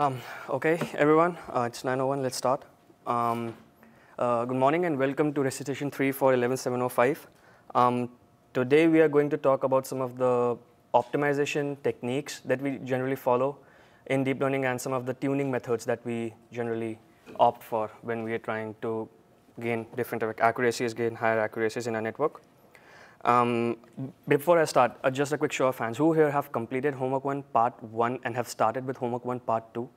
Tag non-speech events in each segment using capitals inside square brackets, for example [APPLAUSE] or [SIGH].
Um, okay, everyone, uh, it's 9.01, let's start. Um, uh, good morning and welcome to recitation 3 for 11705. Um, today we are going to talk about some of the optimization techniques that we generally follow in deep learning and some of the tuning methods that we generally opt for when we are trying to gain different accuracies, gain higher accuracies in a network. Um, before I start, uh, just a quick show of hands. Who here have completed homework one, part one, and have started with homework one, part two?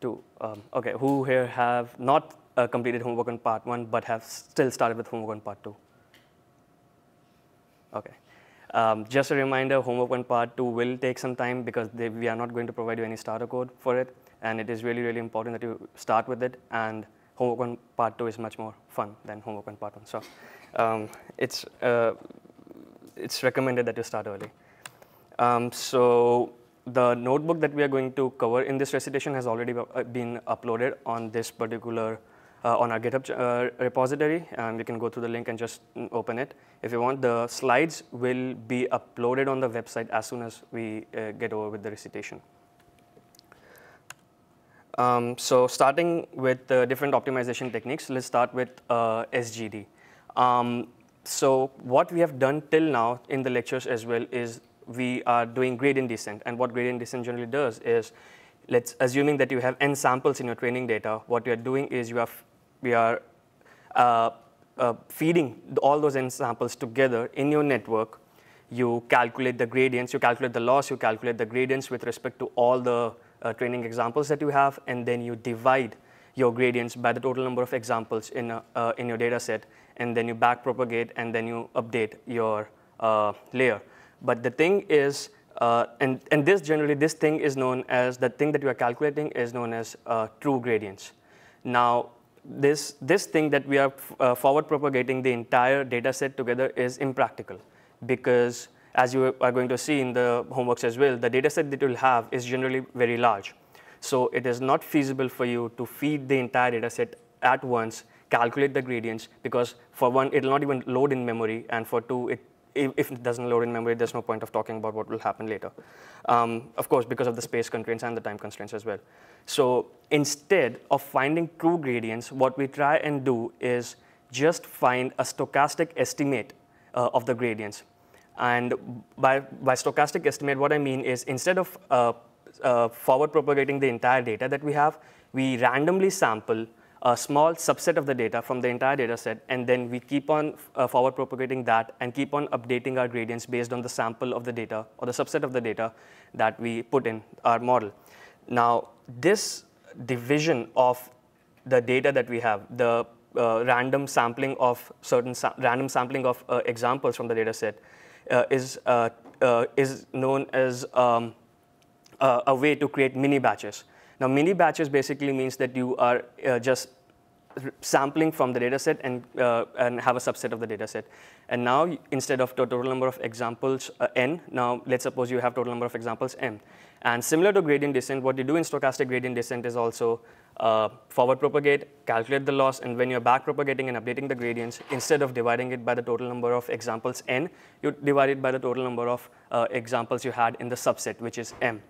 Two. Um, okay. Who here have not uh, completed homework on part one, but have still started with homework on part two? Okay. Um, just a reminder, homework one, part two will take some time because they, we are not going to provide you any starter code for it, and it is really, really important that you start with it and homework one part two is much more fun than homework one part one. So um, it's, uh, it's recommended that you start early. Um, so the notebook that we are going to cover in this recitation has already uh, been uploaded on this particular, uh, on our GitHub uh, repository, and you can go through the link and just open it. If you want, the slides will be uploaded on the website as soon as we uh, get over with the recitation. Um, so starting with the different optimization techniques, let's start with uh, SGD. Um, so what we have done till now in the lectures as well is we are doing gradient descent. And what gradient descent generally does is, let's assuming that you have n samples in your training data, what you are doing is you have, we are uh, uh, feeding all those n samples together in your network. You calculate the gradients, you calculate the loss, you calculate the gradients with respect to all the uh, training examples that you have, and then you divide your gradients by the total number of examples in, a, uh, in your data set, and then you backpropagate, and then you update your uh, layer. But the thing is, uh, and, and this generally, this thing is known as, the thing that you are calculating is known as uh, true gradients. Now, this, this thing that we are uh, forward propagating the entire data set together is impractical because as you are going to see in the homeworks as well, the data set that you'll have is generally very large. So it is not feasible for you to feed the entire data set at once, calculate the gradients, because for one, it'll not even load in memory, and for two, it, if it doesn't load in memory, there's no point of talking about what will happen later. Um, of course, because of the space constraints and the time constraints as well. So instead of finding true gradients, what we try and do is just find a stochastic estimate uh, of the gradients. And by, by stochastic estimate, what I mean is instead of uh, uh, forward propagating the entire data that we have, we randomly sample a small subset of the data from the entire data set, and then we keep on uh, forward propagating that and keep on updating our gradients based on the sample of the data or the subset of the data that we put in our model. Now, this division of the data that we have, the uh, random sampling of certain sa random sampling of uh, examples from the data set, is, uh, uh, is known as um, a way to create mini batches. Now, mini batches basically means that you are just sampling from the data set and, uh, and have a subset of the data set. And now, instead of the total number of examples uh, n, now let's suppose you have total number of examples m. And similar to gradient descent, what you do in stochastic gradient descent is also uh, forward propagate, calculate the loss, and when you're back propagating and updating the gradients, instead of dividing it by the total number of examples n, you divide it by the total number of uh, examples you had in the subset, which is m.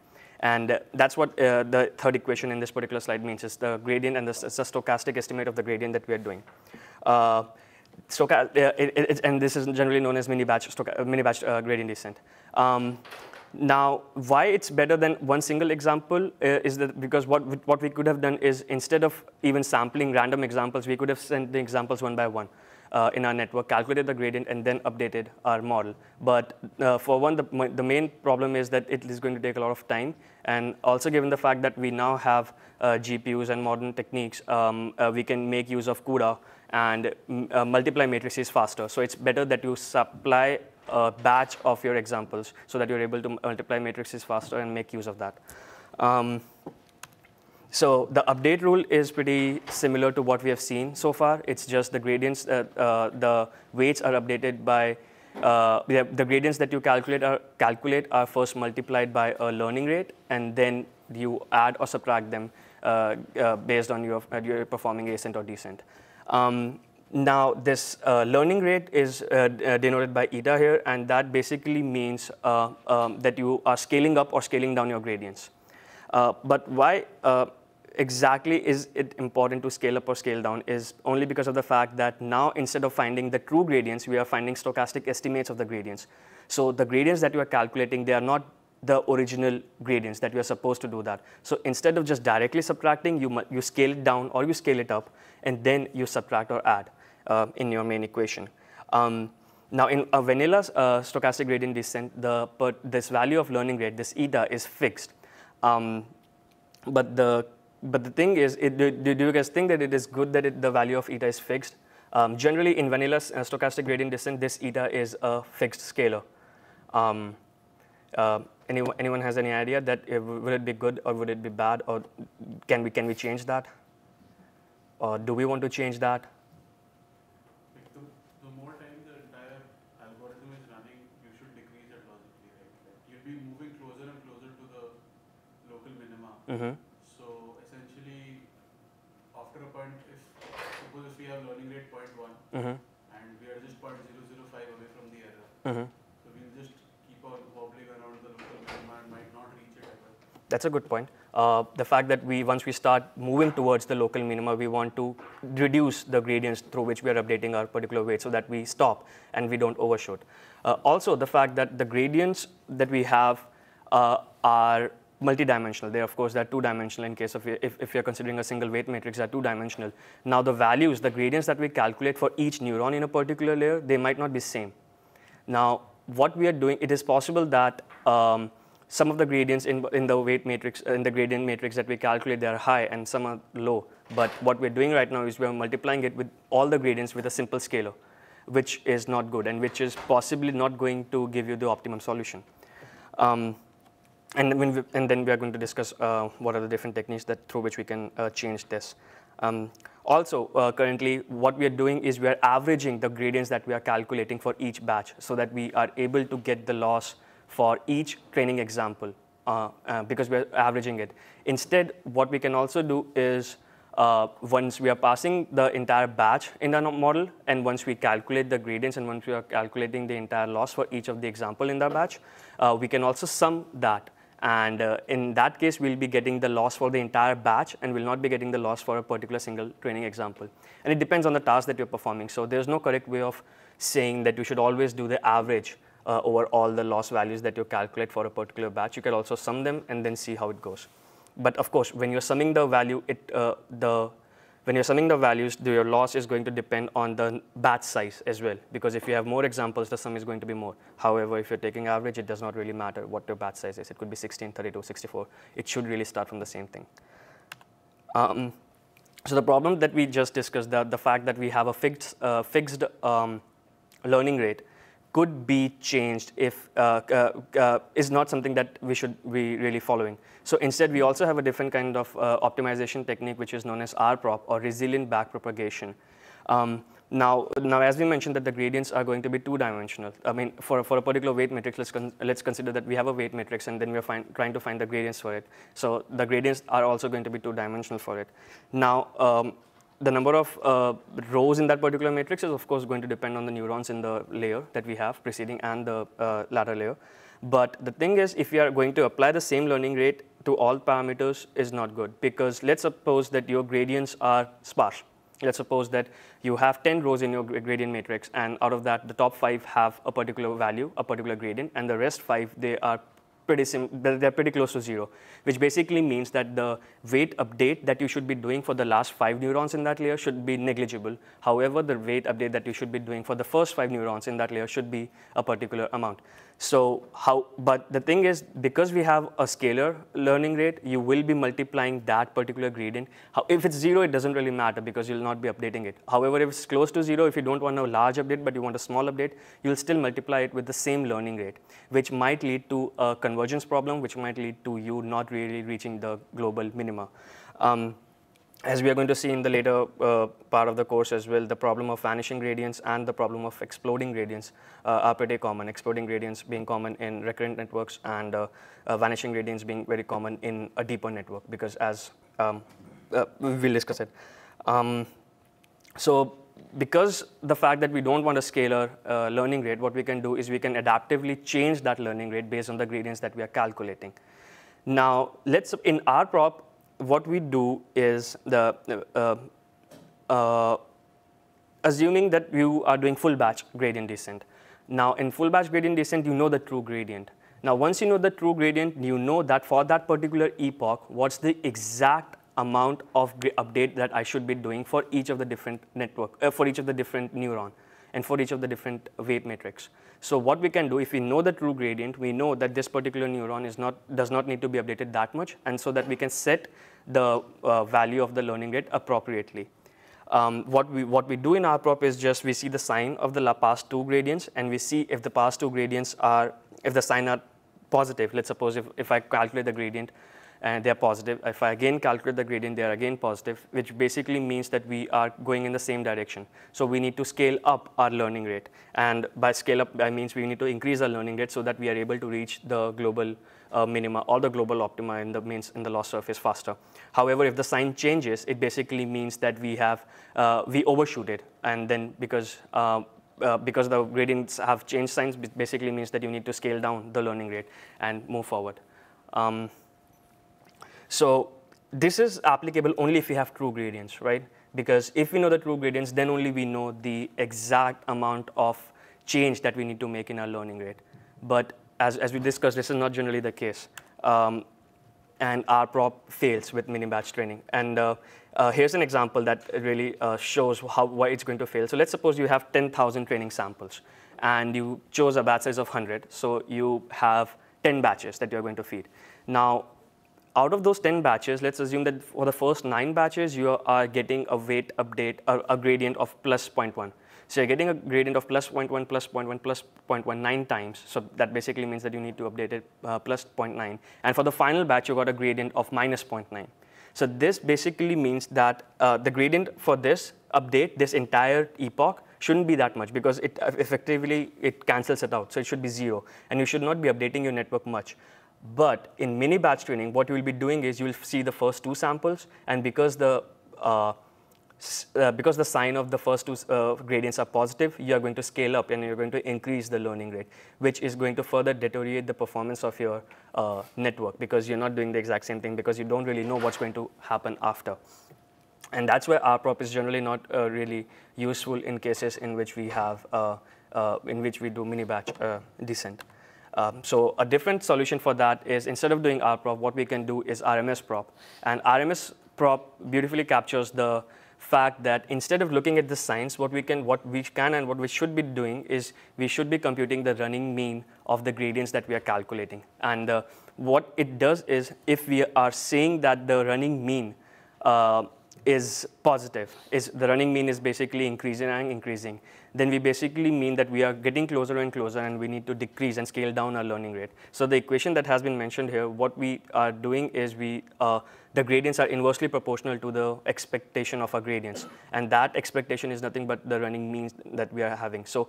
And uh, that's what uh, the third equation in this particular slide means, is the gradient and the, the stochastic estimate of the gradient that we are doing. Uh, it, it, and this is generally known as mini batch, mini batch uh, gradient descent. Um, now, why it's better than one single example uh, is that because what, what we could have done is instead of even sampling random examples, we could have sent the examples one by one uh, in our network, calculated the gradient, and then updated our model. But uh, for one, the, the main problem is that it is going to take a lot of time. And also given the fact that we now have uh, GPUs and modern techniques, um, uh, we can make use of CUDA and uh, multiply matrices faster. So it's better that you supply a batch of your examples so that you're able to multiply matrices faster and make use of that. Um, so the update rule is pretty similar to what we have seen so far. It's just the gradients, uh, uh, the weights are updated by, uh, the gradients that you calculate are, calculate are first multiplied by a learning rate, and then you add or subtract them uh, uh, based on your, uh, your performing ascent or descent. Um, now, this uh, learning rate is uh, uh, denoted by eta here, and that basically means uh, um, that you are scaling up or scaling down your gradients. Uh, but why uh, exactly is it important to scale up or scale down is only because of the fact that now instead of finding the true gradients, we are finding stochastic estimates of the gradients. So the gradients that you are calculating, they are not the original gradients that you are supposed to do that. So instead of just directly subtracting, you, you scale it down or you scale it up, and then you subtract or add uh, in your main equation. Um, now, in a vanilla uh, stochastic gradient descent, the, this value of learning rate, this eta, is fixed. Um, but the but the thing is, it, do, do, you guys think that it is good that it, the value of eta is fixed? Um, generally, in vanilla uh, stochastic gradient descent, this eta is a fixed scalar. Um, uh, anyone, anyone has any idea that it, would it be good or would it be bad, or can we can we change that, or do we want to change that? The, the more time the entire algorithm is running, you should decrease it logically, right? Like you'll be moving closer and closer to the local minima. Mm -hmm. mm-hmm. and we are just 0.005 away from the error. Mm-hmm. So we'll just keep on wobbling around the local minima and might not reach it ever. That's a good point. Uh, the fact that we once we start moving towards the local minima, we want to reduce the gradients through which we are updating our particular weight so that we stop and we don't overshoot. Uh, also, the fact that the gradients that we have uh, are multidimensional. They, of course, they're two-dimensional in case of if, if you're considering a single weight matrix, they're two-dimensional. Now, the values, the gradients that we calculate for each neuron in a particular layer, they might not be same. Now, what we are doing, it is possible that um, some of the gradients in, in the weight matrix, in the gradient matrix that we calculate, they are high and some are low. But what we're doing right now is we're multiplying it with all the gradients with a simple scalar, which is not good and which is possibly not going to give you the optimum solution. Um, and, we, and, then we are going to discuss uh, what are the different techniques that through which we can uh, change this. Um, also, uh, currently, what we are doing is we are averaging the gradients that we are calculating for each batch so that we are able to get the loss for each training example uh, uh, because we are averaging it. Instead, what we can also do is uh, once we are passing the entire batch in the model, and once we calculate the gradients, and once we are calculating the entire loss for each of the example in the batch, uh, we can also sum that and uh, in that case, we'll be getting the loss for the entire batch and we'll not be getting the loss for a particular single training example. And it depends on the task that you're performing. So there's no correct way of saying that you should always do the average uh, over all the loss values that you calculate for a particular batch. You can also sum them and then see how it goes. But of course, when you're summing the value, it, uh, the when you're summing the values, your loss is going to depend on the batch size as well. Because if you have more examples, the sum is going to be more. However, if you're taking average, it does not really matter what your batch size is. It could be 16, 32, 64. It should really start from the same thing. Um, so the problem that we just discussed, the, the fact that we have a fixed, uh, fixed um, learning rate, could be changed if uh, uh, uh, is not something that we should be really following. So instead, we also have a different kind of uh, optimization technique, which is known as RProp or resilient backpropagation. Um, now, now, as we mentioned that the gradients are going to be two-dimensional. I mean, for, for a particular weight matrix, let's, con let's consider that we have a weight matrix and then we're trying to find the gradients for it. So the gradients are also going to be two-dimensional for it. Now, um, the number of uh, rows in that particular matrix is of course going to depend on the neurons in the layer that we have preceding and the uh, latter layer. But the thing is, if you are going to apply the same learning rate to all parameters is not good because let's suppose that your gradients are sparse. Let's suppose that you have 10 rows in your gradient matrix and out of that the top five have a particular value, a particular gradient and the rest five they are pretty sim they're pretty close to zero, which basically means that the weight update that you should be doing for the last five neurons in that layer should be negligible. However, the weight update that you should be doing for the first five neurons in that layer should be a particular amount. So how, but the thing is, because we have a scalar learning rate, you will be multiplying that particular gradient. How, if it's zero, it doesn't really matter because you'll not be updating it. However, if it's close to zero, if you don't want a large update, but you want a small update, you'll still multiply it with the same learning rate, which might lead to a convergence problem, which might lead to you not really reaching the global minima. Um, as we are going to see in the later uh, part of the course as well, the problem of vanishing gradients and the problem of exploding gradients uh, are pretty common. Exploding gradients being common in recurrent networks and uh, uh vanishing gradients being very common in a deeper network because as um, uh, we'll discuss it. Um, so because the fact that we don't want a scalar uh, learning rate, what we can do is we can adaptively change that learning rate based on the gradients that we are calculating. Now, let's in RProp, what we do is the uh, uh, assuming that you are doing full batch gradient descent. Now, in full batch gradient descent, you know the true gradient. Now, once you know the true gradient, you know that for that particular epoch, what's the exact amount of update that I should be doing for each of the different network, uh, for each of the different neuron, and for each of the different weight matrix. So what we can do, if we know the true gradient, we know that this particular neuron is not, does not need to be updated that much, and so that we can set the uh, value of the learning rate appropriately. Um, what, we, what we do in RProp is just we see the sign of the past two gradients, and we see if the past two gradients are, if the sign are positive. Let's suppose if, if I calculate the gradient and they're positive. If I again calculate the gradient, they're again positive, which basically means that we are going in the same direction. So we need to scale up our learning rate. And by scale up, that means we need to increase our learning rate so that we are able to reach the global uh, minima or the global optima in the means in the loss surface faster. However, if the sign changes, it basically means that we have uh, we overshoot it, and then because uh, uh, because the gradients have changed signs, basically means that you need to scale down the learning rate and move forward. Um, so this is applicable only if we have true gradients, right? Because if we know the true gradients, then only we know the exact amount of change that we need to make in our learning rate. But as, as we discussed, this is not generally the case. Um, and RProp fails with mini batch training. And uh, uh, here's an example that really uh, shows how, why it's going to fail. So let's suppose you have 10,000 training samples and you chose a batch size of 100. So you have 10 batches that you're going to feed. Now, out of those 10 batches, let's assume that for the first nine batches, you are getting a weight update, a, a gradient of plus 0.1. So you're getting a gradient of plus 0.1, plus 0.1, plus 0.19 times. So that basically means that you need to update it uh, plus 0.9. And for the final batch, you got a gradient of minus 0.9. So this basically means that uh, the gradient for this update, this entire epoch, shouldn't be that much because it effectively it cancels it out. So it should be zero. And you should not be updating your network much. But in mini batch training, what you will be doing is you will see the first two samples, and because the uh, uh, because the sign of the first two uh, gradients are positive, you are going to scale up and you're going to increase the learning rate, which is going to further deteriorate the performance of your uh, network because you're not doing the exact same thing because you don't really know what's going to happen after. And that's where RProp is generally not uh, really useful in cases in which we have, uh, in which we do mini batch descent. Um, so a different solution for that is instead of doing RProp, what we can do is RMS prop. And RMS prop beautifully captures the fact that instead of looking at the signs, what we can, what we can and what we should be doing is we should be computing the running mean of the gradients that we are calculating. And uh, what it does is if we are saying that the running mean uh, is positive, is the running mean is basically increasing and increasing, then we basically mean that we are getting closer and closer and we need to decrease and scale down our learning rate. So the equation that has been mentioned here, what we are doing is we, uh, the gradients are inversely proportional to the expectation of our gradients. And that expectation is nothing but the running means that we are having. So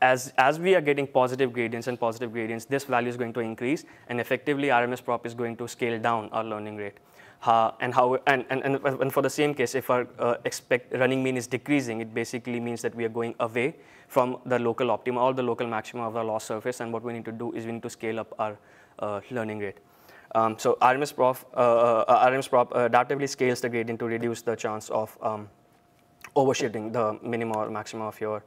as, as we are getting positive gradients and positive gradients, this value is going to increase, and effectively RMS prop is going to scale down our learning rate. Uh, and, how, and, and, and for the same case, if our uh, expect running mean is decreasing, it basically means that we are going away from the local optima or the local maximum of our loss surface. And what we need to do is we need to scale up our uh, learning rate. Um, so RMS prop, uh, uh, RMS prop adaptively scales the gradient to reduce the chance of um, overshooting the minimum or maximum of your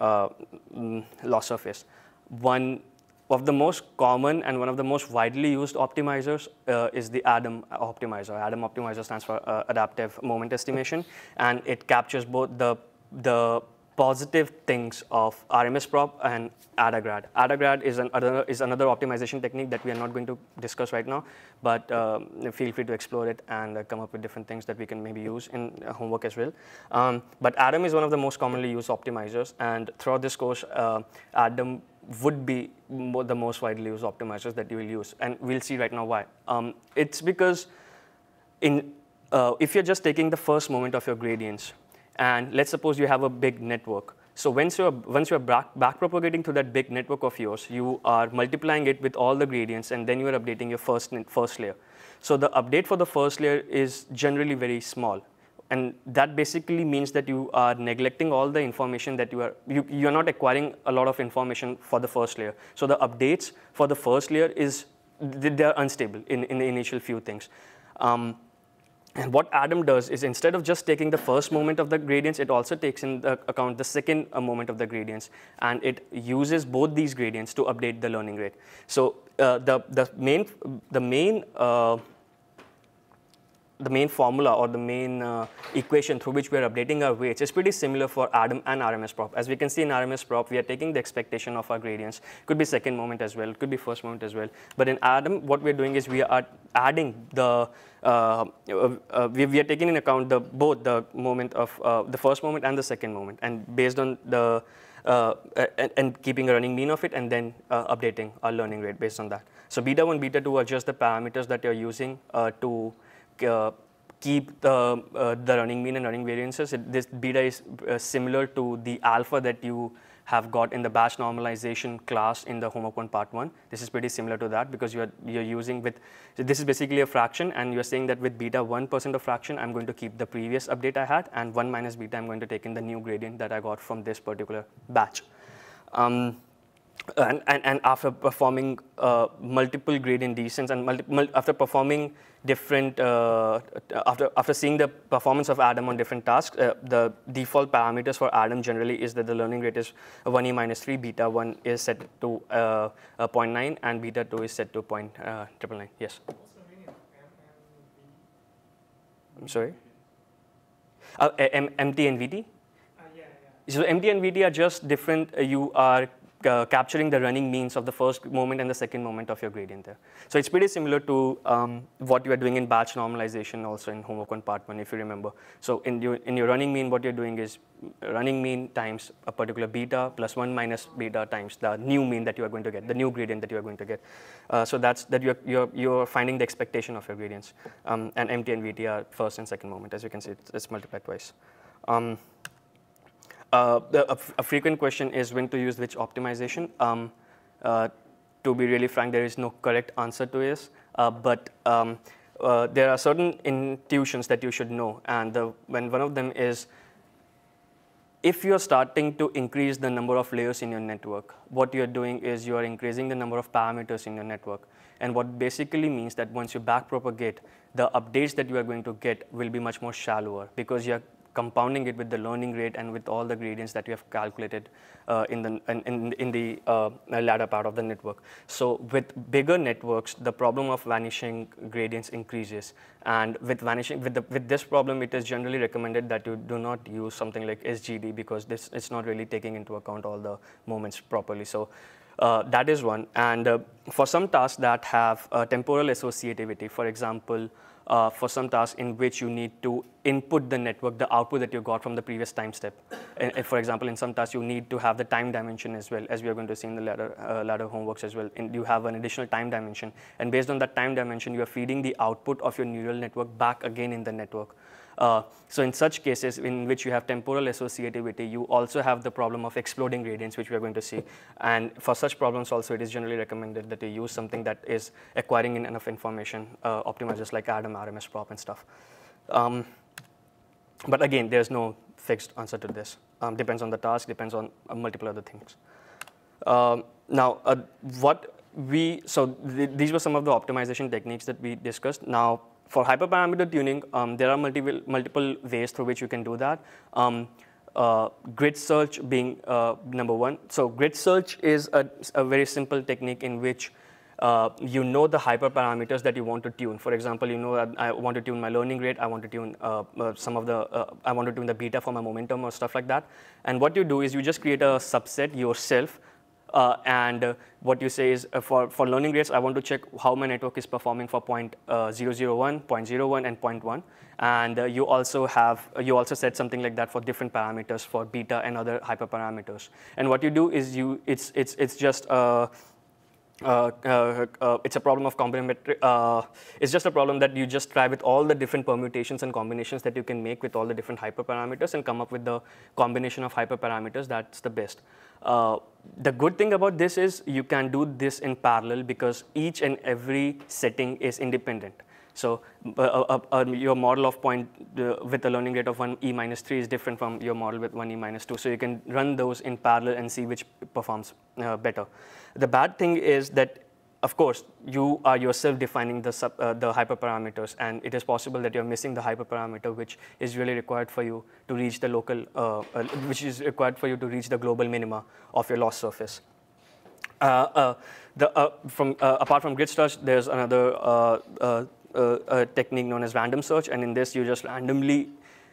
mm, loss surface. One of the most common and one of the most widely used optimizers uh, is the ADAM optimizer. ADAM optimizer stands for uh, adaptive moment estimation, and it captures both the, the positive things of RMS prop and AdaGrad. AdaGrad is, an, is another optimization technique that we are not going to discuss right now, but um, feel free to explore it and uh, come up with different things that we can maybe use in uh, homework as well. Um, but ADAM is one of the most commonly used optimizers, and throughout this course, uh, ADAM would be the most widely used optimizers that you will use. And we'll see right now why. Um, it's because in, uh, if you're just taking the first moment of your gradients, and let's suppose you have a big network. So once you're, once you're back, back propagating to that big network of yours, you are multiplying it with all the gradients, and then you are updating your first, first layer. So the update for the first layer is generally very small. And that basically means that you are neglecting all the information that you are, you, you're not acquiring a lot of information for the first layer. So the updates for the first layer is, they're unstable in, in the initial few things. Um, and what Adam does is instead of just taking the first moment of the gradients, it also takes in the account the second uh, moment of the gradients. And it uses both these gradients to update the learning rate. So uh, the, the main, the main uh, the main formula or the main uh, equation through which we are updating our weights is pretty similar for Adam and RMS prop. As we can see in RMS prop, we are taking the expectation of our gradients. Could be second moment as well, could be first moment as well. But in Adam, what we're doing is we are adding the, uh, uh, we, we, are taking in account the both the moment of uh, the first moment and the second moment. And based on the, uh, and, and, keeping a running mean of it and then uh, updating our learning rate based on that. So beta 1, beta 2 are just the parameters that you're using to uh, keep the, uh, the running mean and running variances. It, this beta is uh, similar to the alpha that you have got in the batch normalization class in the homework one part one. This is pretty similar to that because you're, you're using with, so this is basically a fraction and you're saying that with beta 1% of fraction, I'm going to keep the previous update I had and 1 minus beta, I'm going to take in the new gradient that I got from this particular batch. Um, and, and, and, after performing uh, multiple gradient descents and multi, after performing different, uh, after, after seeing the performance of Adam on different tasks, uh, the default parameters for Adam generally is that the learning rate is 1e minus 3, beta 1 is set to uh, 0.9, and beta 2 is set to 0.999. Uh, yes? I'm sorry? Uh, M MT and VT? Uh, yeah, yeah. So MT and VT are just different. you are uh, capturing the running means of the first moment and the second moment of your gradient there. So it's pretty similar to um, what you are doing in batch normalization also in homework part one, if you remember. So in your, in your running mean, what you're doing is running mean times a particular beta plus one minus beta times the new mean that you are going to get, the new gradient that you are going to get. Uh, so that's that you're, you're, you're finding the expectation of your gradients. Um, and MT and VT are first and second moment. As you can see, it's, it's multiplied twice. Um, uh, a, a, frequent question is when to use which optimization. Um, uh, to be really frank, there is no correct answer to this, uh, but um, uh, there are certain intuitions that you should know, and the, when one of them is if you're starting to increase the number of layers in your network, what you're doing is you are increasing the number of parameters in your network. And what basically means that once you backpropagate, the updates that you are going to get will be much more shallower because you're compounding it with the learning rate and with all the gradients that you have calculated uh, in the, in, in the uh, ladder part of the network. So with bigger networks, the problem of vanishing gradients increases. And with vanishing, with, the, with this problem, it is generally recommended that you do not use something like SGD because this it's not really taking into account all the moments properly. So uh, that is one. And uh, for some tasks that have uh, temporal associativity, for example, uh, for some tasks in which you need to input the network, the output that you got from the previous time step. And, for example, in some tasks, you need to have the time dimension as well, as we are going to see in the later, uh, later homeworks as well. And you have an additional time dimension. And based on that time dimension, you are feeding the output of your neural network back again in the network. Uh, so in such cases in which you have temporal associativity, you also have the problem of exploding gradients, which we are going to see. And for such problems also, it is generally recommended that you use something that is acquiring enough information, uh, optimizers like Adam, RMS prop, and stuff. Um, but again, there's no fixed answer to this. Um, depends on the task, depends on uh, multiple other things. Um, now, uh, what we, so th these were some of the optimization techniques that we discussed. Now, for hyperparameter tuning, um, there are multiple, multiple ways through which you can do that. Um, uh, grid search being uh, number one. So grid search is a, a very simple technique in which uh, you know the hyperparameters that you want to tune. For example, you know I want to tune my learning rate, I want to tune uh, uh, some of the, uh, I want to tune the beta for my momentum or stuff like that. And what you do is you just create a subset yourself uh, and what you say is uh, for, for learning rates, I want to check how my network is performing for uh, 001, 0.01, and 0.1. And uh, you also have, you also set something like that for different parameters for beta and other hyperparameters. And what you do is you, it's, it's, it's just uh, uh, uh, it's a problem of complementary. it's just a problem that you just try with all the different permutations and combinations that you can make with all the different hyperparameters and come up with the combination of hyperparameters that's the best. Uh, the good thing about this is you can do this in parallel because each and every setting is independent. So uh, uh, uh, your model of point uh, with a learning rate of 1 e minus 3 is different from your model with 1 e minus 2. So you can run those in parallel and see which performs uh, better. The bad thing is that of course, you are yourself defining the, sub, uh, the hyperparameters, and it is possible that you're missing the hyperparameter which is really required for you to reach the local, uh, uh, which is required for you to reach the global minima of your loss surface. Uh, uh, the, uh, from, apart from grid search, there's another technique known as random search, and in this you just randomly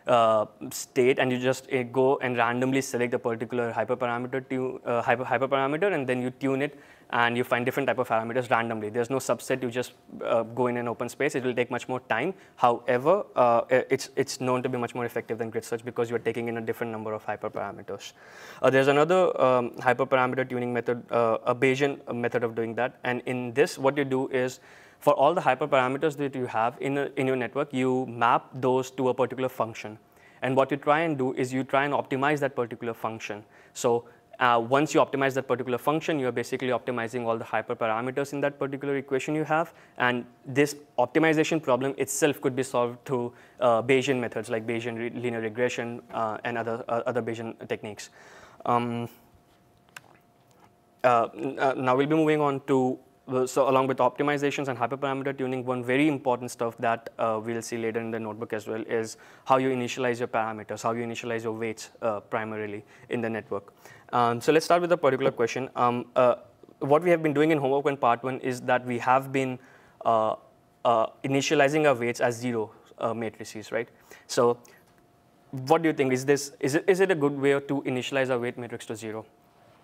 uh, state and you just uh, go and randomly select a particular hyperparameter to uh, hyper, hyperparameter and then you tune it and you find different type of parameters randomly. There's no subset, you just uh, go in an open space. It will take much more time. However, uh, it's, it's known to be much more effective than grid search because you're taking in a different number of hyperparameters. Uh, there's another um, hyperparameter tuning method, a Bayesian method of doing that. And in this, what you do is, for all the hyperparameters that you have in, a, in your network, you map those to a particular function. And what you try and do is you try and optimize that particular function. So uh, once you optimize that particular function, you're basically optimizing all the hyperparameters in that particular equation you have. And this optimization problem itself could be solved through uh, Bayesian methods like Bayesian re linear regression uh, and other, uh, other Bayesian techniques. Um, uh, uh, now we'll be moving on to so along with optimizations and hyperparameter tuning, one very important stuff that uh, we'll see later in the notebook as well is how you initialize your parameters, how you initialize your weights uh, primarily in the network. Um, so let's start with a particular question. Um, uh, what we have been doing in homework one part one is that we have been uh, uh, initializing our weights as zero uh, matrices, right? So what do you think? Is, this, is, it, is it a good way to initialize our weight matrix to zero?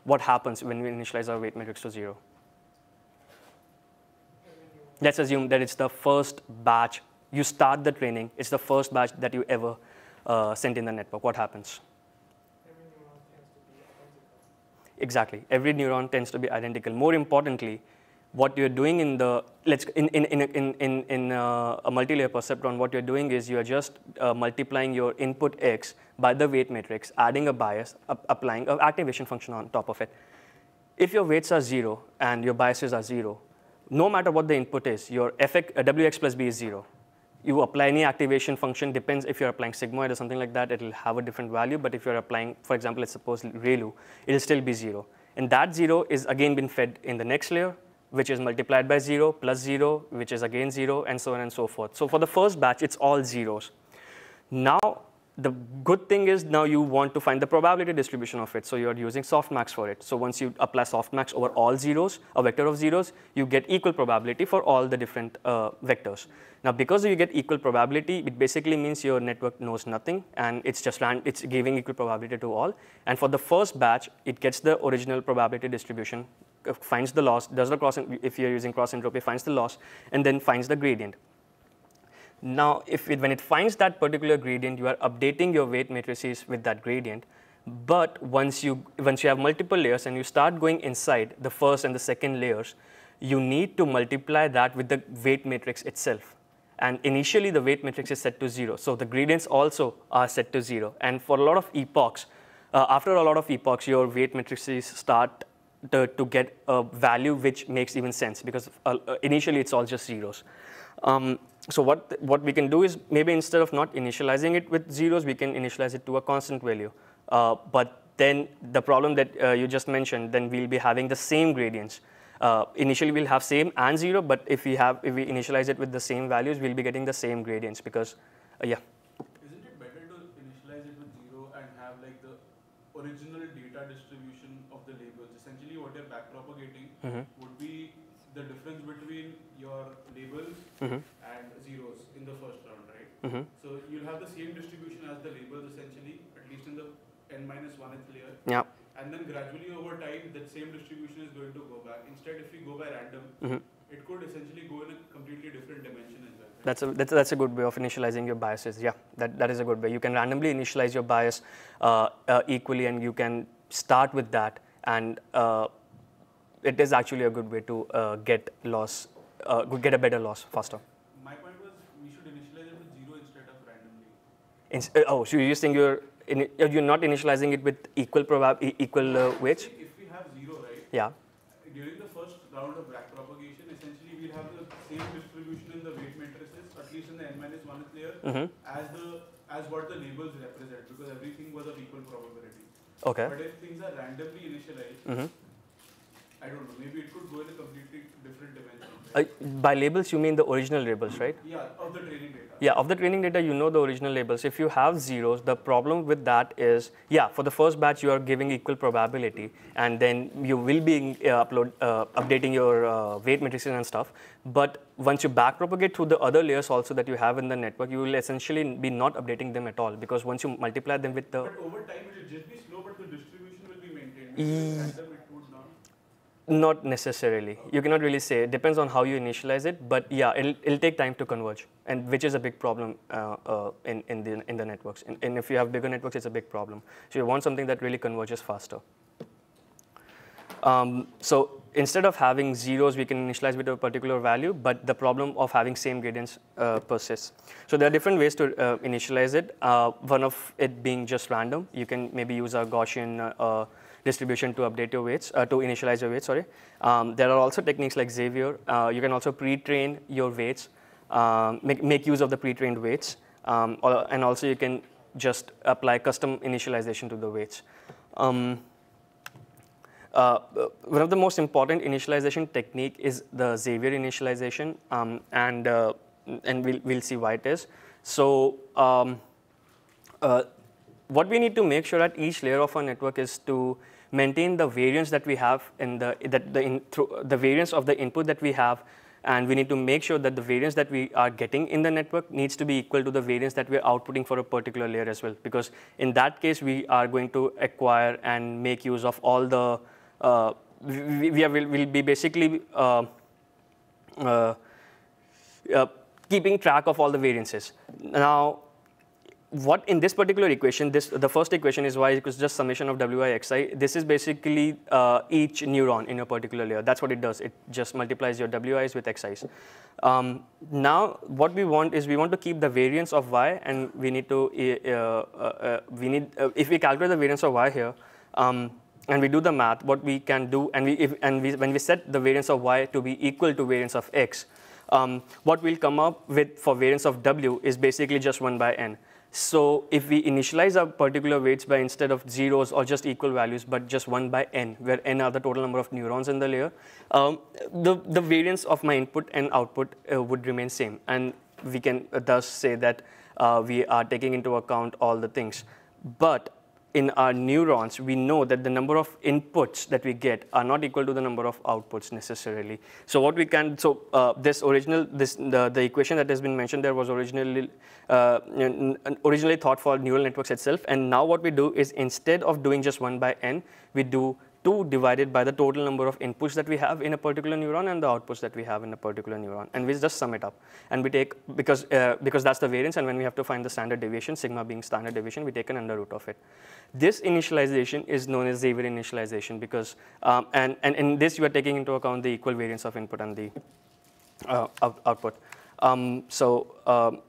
What happens when we initialize our weight matrix to zero? Let's assume that it's the first batch. You start the training, it's the first batch that you ever uh, sent in the network. What happens? Exactly. Every neuron tends to be identical. More importantly, what you're doing in the let's in in in in in, in uh, a multi-layer perceptron, what you're doing is you're just uh, multiplying your input x by the weight matrix, adding a bias, applying an activation function on top of it. If your weights are zero and your biases are zero, no matter what the input is, your fx, uh, wx plus b is zero. You apply any activation function, depends if you're applying sigmoid or something like that, it'll have a different value. But if you're applying, for example, let's suppose ReLU, it'll still be zero. And that zero is again been fed in the next layer, which is multiplied by zero, plus zero, which is again zero, and so on and so forth. So for the first batch, it's all zeros. Now, the good thing is now you want to find the probability distribution of it. So you're using softmax for it. So once you apply softmax over all zeros, a vector of zeros, you get equal probability for all the different uh, vectors. Now because you get equal probability, it basically means your network knows nothing and it's just it's giving equal probability to all. And for the first batch, it gets the original probability distribution, uh, finds the loss, does the cross, if you're using cross entropy, finds the loss, and then finds the gradient. Now, if it, when it finds that particular gradient, you are updating your weight matrices with that gradient. But once you, once you have multiple layers and you start going inside the first and the second layers, you need to multiply that with the weight matrix itself. And initially, the weight matrix is set to zero. So the gradients also are set to zero. And for a lot of epochs, uh, after a lot of epochs, your weight matrices start to, to, get a value which makes even sense because uh, initially it's all just zeros. Um, so what, what we can do is maybe instead of not initializing it with zeros, we can initialize it to a constant value. Uh, but then the problem that uh, you just mentioned, then we'll be having the same gradients. Uh, initially, we'll have same and zero, but if we have if we initialize it with the same values, we'll be getting the same gradients because, uh, yeah. Isn't it better to initialize it with zero and have like the original data distribution of the labels? Essentially, what you're backpropagating mm -hmm. would be the difference between your labels mm -hmm Mm -hmm. So you'll have the same distribution as the labels essentially, at least in the n minus 1th layer. Yeah. And then gradually over time, that same distribution is going to go back. Instead, if we go by random, mm -hmm. it could essentially go in a completely different dimension as well. That's a, that's, that's a good way of initializing your biases. Yeah, that, that is a good way. You can randomly initialize your bias uh, uh, equally and you can start with that. And uh, it is actually a good way to uh, get loss, uh, get a better loss faster. In, uh, oh, so you're saying you're in, you're not initializing it with equal probab equal uh, weights? If we have zero, right? Yeah. during the first round of backpropagation, essentially we'll have the same distribution in the weight matrices, at least in the n minus one layer, Mhm. as the as what the labels represent, because everything was of equal probability. Okay. But if things are randomly initialized, Mhm. I don't know, maybe it could go in a completely different dimension. Uh, by labels, you mean the original labels, right? Yeah, of the training data. Yeah, of the training data, you know the original labels. If you have zeros, the problem with that is, yeah, for the first batch, you are giving equal probability, and then you will be uh, upload, uh, updating your uh, weight matrices and stuff. But once you backpropagate through the other layers also that you have in the network, you will essentially be not updating them at all because once you multiply them with the But over time, it will just be slow, but the distribution will be maintained. Ye- Maybe with random, it would not. Not necessarily. You cannot really say. It depends on how you initialize it. But yeah, it'll, it'll take time to converge, and which is a big problem uh, uh, in, in, the, in the networks. And, and if you have bigger networks, it's a big problem. So you want something that really converges faster. Um, so instead of having zeros, we can initialize with a particular value, but the problem of having same gradients uh, persists. So there are different ways to uh, initialize it. Uh, one of it being just random. You can maybe use a Gaussian uh, distribution to update your weights, uh, to initialize your weights, sorry. Um, there are also techniques like Xavier. Uh, you can also pre-train your weights, um, make, make use of the pre-trained weights, um, or, and also you can just apply custom initialization to the weights. Um, uh, one of the most important initialization technique is the Xavier initialization, um, and uh, and we'll we'll see why it is. So um, uh, what we need to make sure at each layer of our network is to maintain the variance that we have in the that the in, the variance of the input that we have, and we need to make sure that the variance that we are getting in the network needs to be equal to the variance that we are outputting for a particular layer as well. Because in that case, we are going to acquire and make use of all the uh, we, we will, will be basically uh, uh, uh, keeping track of all the variances. Now, what in this particular equation, this the first equation is y equals just summation of wi xi. This is basically uh, each neuron in a particular layer. That's what it does. It just multiplies your wi's with xi's. Um, now, what we want is we want to keep the variance of y, and we need to uh, uh, uh, we need if we calculate the variance of y here. Um, and we do the math, what we can do, and, we, if, and we, when we set the variance of y to be equal to variance of x, um, what we'll come up with for variance of w is basically just 1 by n. So if we initialize our particular weights by instead of zeros or just equal values, but just 1 by n, where n are the total number of neurons in the layer, um, the, the variance of my input and output uh, would remain same. And we can uh, thus say that uh, we are taking into account all the things. But in our neurons, we know that the number of inputs that we get are not equal to the number of outputs necessarily. So what we can, so uh, this original, this the, the equation that has been mentioned there was originally uh, originally thought for neural networks itself, and now what we do is instead of doing just one by n, we do 2 divided by the total number of inputs that we have in a particular neuron and the outputs that we have in a particular neuron. And we just sum it up. And we take, because, uh, because that's the variance, and when we have to find the standard deviation, sigma being standard deviation, we take an under root of it. This initialization is known as Xavier initialization because, um, and, and in this you are taking into account the equal variance of input and the uh, out output. Um, so, um,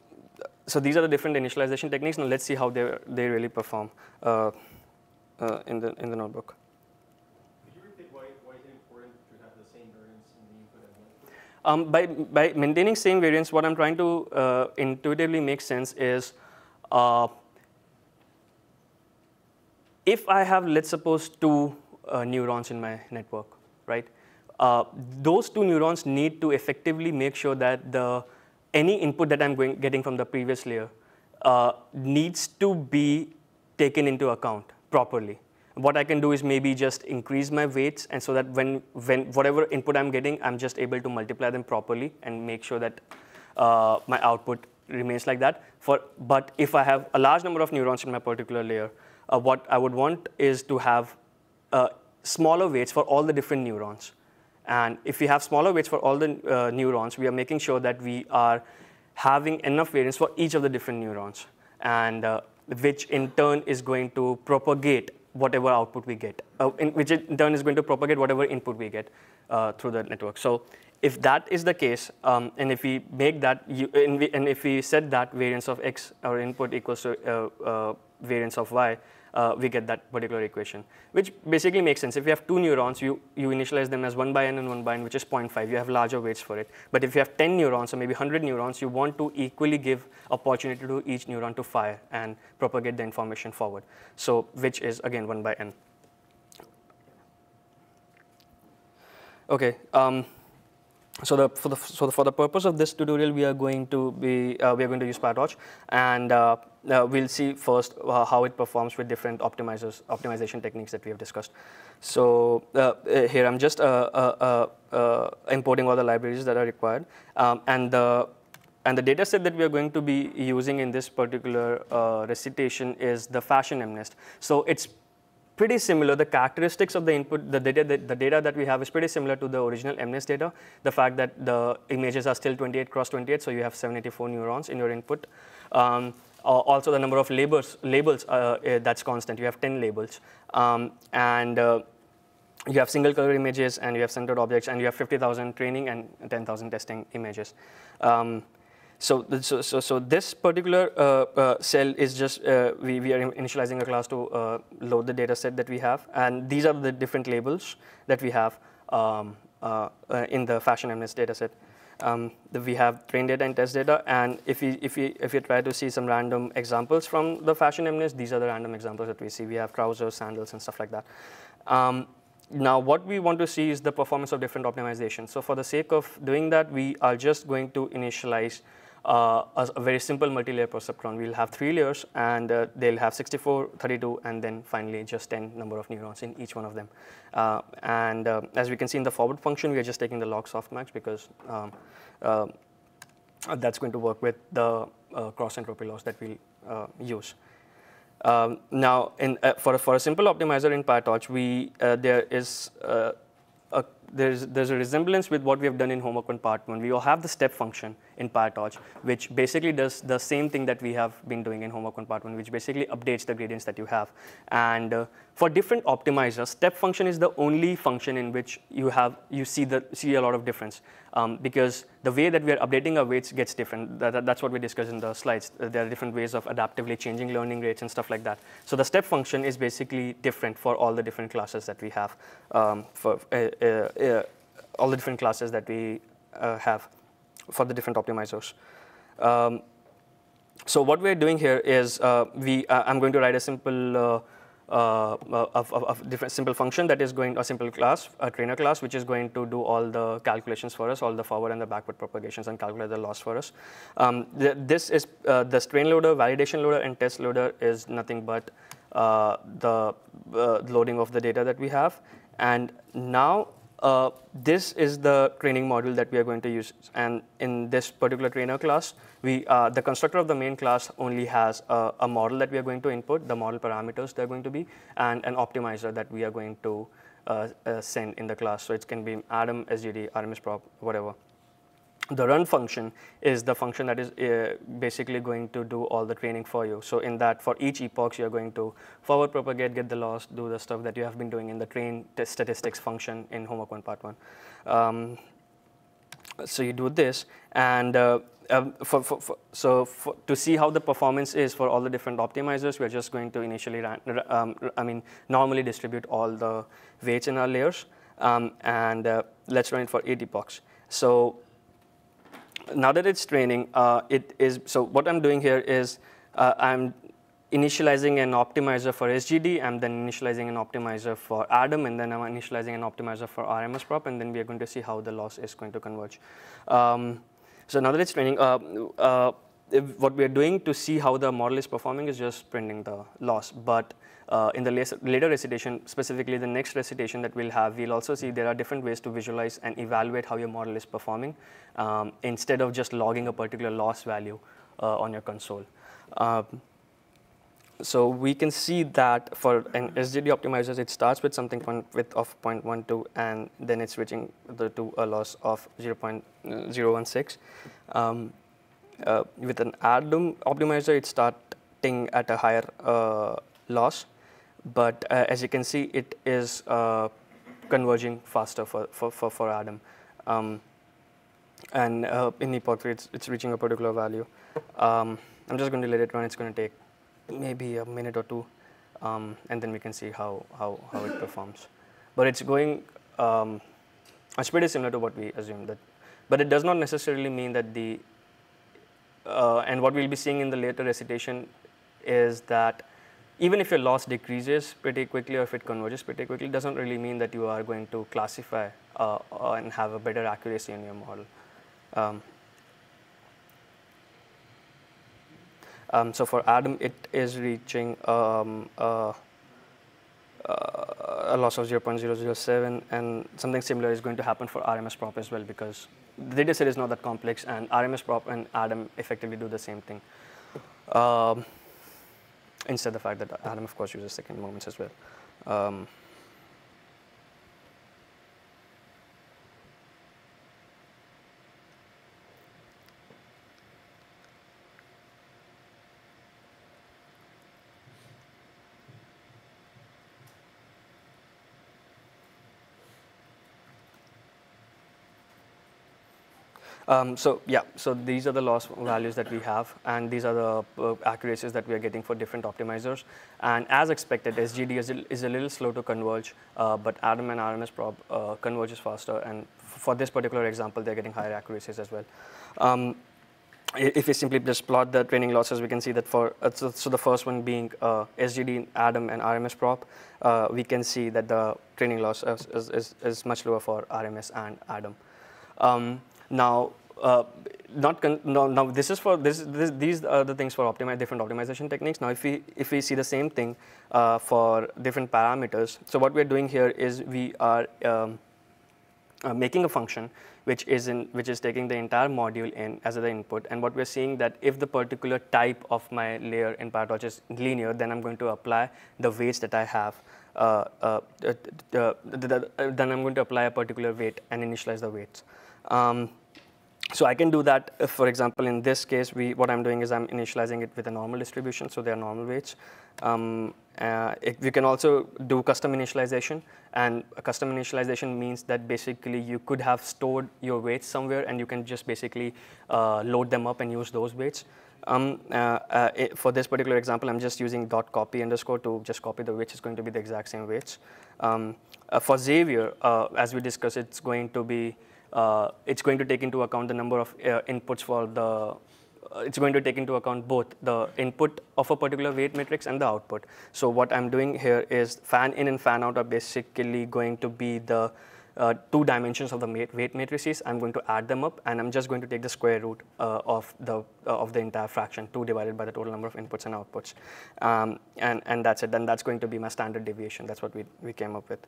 so these are the different initialization techniques. Now let's see how they, they really perform uh, uh, in, the, in the notebook. Um, by, by maintaining same variance, what I'm trying to uh, intuitively make sense is uh, if I have, let's suppose, two uh, neurons in my network, right? Uh, those two neurons need to effectively make sure that the any input that I'm going, getting from the previous layer uh, needs to be taken into account properly what I can do is maybe just increase my weights, and so that when, when whatever input I'm getting, I'm just able to multiply them properly and make sure that uh, my output remains like that. For, but if I have a large number of neurons in my particular layer, uh, what I would want is to have uh, smaller weights for all the different neurons. And if we have smaller weights for all the uh, neurons, we are making sure that we are having enough variance for each of the different neurons, and uh, which in turn is going to propagate whatever output we get, uh, in, which in turn is going to propagate whatever input we get uh, through the network. So if that is the case, um, and if we make that, you, and, we, and, if we set that variance of x, our input equals to uh, uh variance of y, uh, we get that particular equation, which basically makes sense. If you have two neurons, you, you initialize them as 1 by n and 1 by n, which is 0.5. You have larger weights for it. But if you have 10 neurons or maybe 100 neurons, you want to equally give opportunity to each neuron to fire and propagate the information forward. So which is, again, 1 by n. Okay. Um, so the, for the so for the purpose of this tutorial, we are going to be uh, we are going to use PyTorch, and uh, uh, we'll see first uh, how it performs with different optimizers optimization techniques that we have discussed. So uh, uh, here I'm just importing all the libraries that are required, um, and the and the data set that we are going to be using in this particular recitation is the fashion MNIST. So it's pretty similar. The characteristics of the input, the data, the, the, data that we have is pretty similar to the original MNIST data. The fact that the images are still 28 cross 28, so you have 784 neurons in your input. Um, also, the number of labels, labels uh, eh, that's constant. You have 10 labels. Um, and uh, you have single color images, and you have centered objects, and you have 50,000 training and 10,000 testing images. Um, so, so, so, so, this particular uh, uh, cell is just, uh, we, we are initializing a class to uh, load the data set that we have. And these are the different labels that we have um, uh, uh, in the fashion MNIST data set. Um, we have train data and test data. And if you, if, you, if you try to see some random examples from the fashion MNIST, these are the random examples that we see. We have trousers, sandals, and stuff like that. Um, now, what we want to see is the performance of different optimizations. So for the sake of doing that, we are just going to initialize uh, a, a, very simple multi-layer perceptron. We'll have three layers, and uh, they'll have 64, 32, and then finally just 10 number of neurons in each one of them. Uh, and uh, as we can see in the forward function, we are just taking the log softmax because um, uh, that's going to work with the uh, cross entropy loss that we'll use. Um, now, in, for, for a simple optimizer in PyTorch, we, there is a there's, there's a resemblance with what we have done in homework 1 part 1. We all have the step function in PyTorch, which basically does the same thing that we have been doing in homework 1 part 1, which basically updates the gradients that you have. And uh, for different optimizers, step function is the only function in which you have you see the see a lot of difference um, because the way that we are updating our weights gets different. That, that's what we discussed in the slides. There are different ways of adaptively changing learning rates and stuff like that. So the step function is basically different for all the different classes that we have um, for uh, uh, uh, all the different classes that we uh, have for the different optimizers. Um, so what we're doing here is uh, we uh, I'm going to write a simple uh, of, of, of, different simple function that is going a simple class, a trainer class, which is going to do all the calculations for us, all the forward and the backward propagations, and calculate the loss for us. Um, th this is uh, the strain loader, validation loader, and test loader is nothing but uh, the uh, loading of the data that we have. And now uh, this is the training module that we are going to use. And in this particular trainer class, we, uh, the constructor of the main class only has a, a, model that we are going to input, the model parameters they're going to be, and an optimizer that we are going to uh, uh send in the class. So it can be Adam, SGD, RMS prop, whatever the run function is the function that is uh, basically going to do all the training for you. So in that, for each epoch, you're going to forward propagate, get the loss, do the stuff that you have been doing in the train statistics function in homework 1 part 1. Um, so you do this, and uh, um, for, for, for, so to see how the performance is for all the different optimizers, we're just going to initially, ran, um, I mean, normally distribute all the weights in our layers, um, and uh, let's run it for eight epochs. So now that it's training, uh, it is, so what I'm doing here is uh, I'm initializing an optimizer for SGD, I'm then initializing an optimizer for Adam, and then I'm initializing an optimizer for RMS prop, and then we are going to see how the loss is going to converge. Um, so now that it's training, uh, uh what we are doing to see how the model is performing is just printing the loss. But uh, in the later recitation, specifically the next recitation that we'll have, we'll also see there are different ways to visualize and evaluate how your model is performing um, instead of just logging a particular loss value uh, on your console. Um, so we can see that for an SGD optimizer, it starts with something width of 0.12, and then it's switching the, to a loss of 0.016. Um, uh, with an Adam optimizer, it's starting at a higher uh, loss, but uh, as you can see, it is uh, converging faster for, for, for, for Adam. Um, and uh, in Epoch 3, it's, it's reaching a particular value. Um, I'm just going to let it run. It's going to take maybe a minute or two. um, and then we can see how, how, how it performs. But it's going, um, it's pretty similar to what we assumed that, but it does not necessarily mean that the, uh, and what we'll be seeing in the later recitation is that even if your loss decreases pretty quickly or if it converges pretty quickly, doesn't really mean that you are going to classify uh, uh, and have a better accuracy in your model. Um, um, so for Adam, it is reaching um, uh, a loss of 0.007, and something similar is going to happen for RMS prop as well because the data set is not that complex, and RMS prop and Adam effectively do the same thing. Instead the fact that Adam, of course, uses second moments as well. Um, Um, so yeah, so these are the loss values that we have, and these are the uh, accuracies that we are getting for different optimizers. And as expected, SGD is a, is a little slow to converge, uh, but Adam and RMS prop uh, converges faster. And for this particular example, they're getting higher accuracies as well. Um, if we simply just plot the training losses, we can see that for, uh, so, so, the first one being uh, SGD, Adam, and RMS prop, uh, we can see that the training loss is, is, is, much lower for RMS and Adam. Um, now, uh, not no, now this is for this, this, these are the things for optimize different optimization techniques. Now if we if we see the same thing uh, for different parameters, so what we're doing here is we are um, uh, making a function which is in which is taking the entire module in as the input, and what we're seeing that if the particular type of my layer in PyTorch is linear, then I'm going to apply the weights that I have. Uh, uh, then I'm going to apply a particular weight and initialize the weights. Um, so I can do that, if, for example, in this case, we, what I'm doing is I'm initializing it with a normal distribution, so they are normal weights. Um, uh, it, we can also do custom initialization, and custom initialization means that basically you could have stored your weights somewhere, and you can just basically uh, load them up and use those weights. Um, uh, uh it, for this particular example, I'm just using dot copy underscore to just copy the weights. It's going to be the exact same weights. Um, uh, for Xavier, uh, as we discussed, it's going to be uh, it's going to take into account the number of uh, inputs for the, uh, it's going to take into account both the input of a particular weight matrix and the output. So what I'm doing here is fan in and fan out are basically going to be the uh, two dimensions of the weight matrices. I'm going to add them up, and I'm just going to take the square root uh, of the uh, of the entire fraction, two divided by the total number of inputs and outputs, um, and and that's it. Then that's going to be my standard deviation. That's what we we came up with.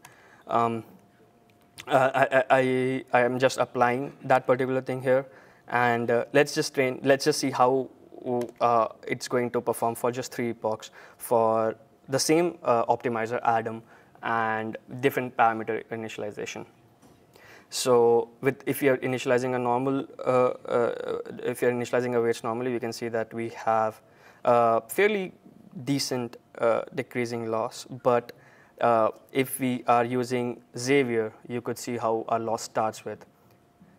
Um, I, I, I am just applying that particular thing here. And uh, let's just train, let's just see how uh, it's going to perform for just three epochs for the same uh, optimizer, Adam, and different parameter initialization. So with, if you're initializing a normal, uh, uh, if you're initializing a weights normally, you can see that we have a fairly decent decreasing loss, but uh, if we are using Xavier, you could see how our loss starts with.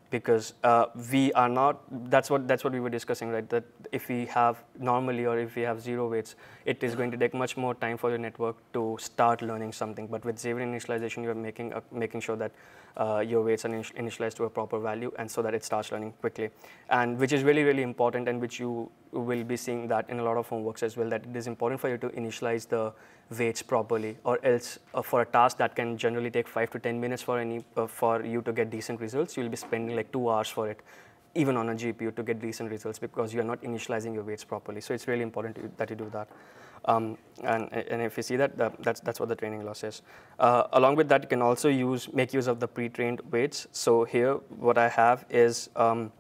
Because uh, we are not, that's what, that's what we were discussing, right? That if we have normally or if we have zero weights, it is going to take much more time for the network to start learning something. But with Xavier initialization, you're making, making sure that uh, your weights are initialized to a proper value and so that it starts learning quickly. And which is really, really important and which you will be seeing that in a lot of homeworks as well, that it is important for you to initialize the weights properly, or else uh, for a task that can generally take five to 10 minutes for, any, uh, for you to get decent results, you'll be spending like two hours for it, even on a GPU to get decent results because you're not initializing your weights properly. So it's really important to, that you do that. Um, and, and if you see that, that's, that's what the training loss is. Uh, along with that, you can also use make use of the pre-trained weights. So here, what I have is um,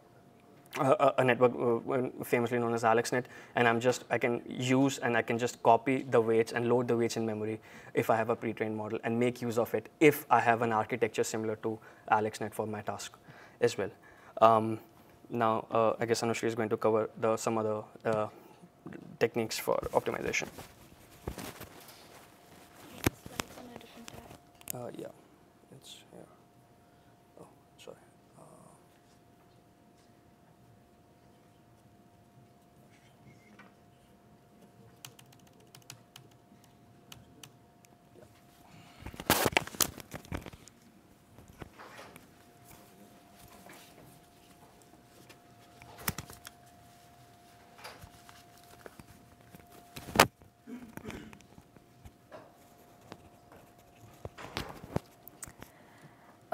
a, a, network uh, famously known as AlexNet, and I'm just I can use and I can just copy the weights and load the weights in memory if I have a pre-trained model and make use of it if I have an architecture similar to AlexNet for my task as well. Um, now, uh, I guess Anushri is going to cover the, some other uh, techniques for optimization. Uh, yeah.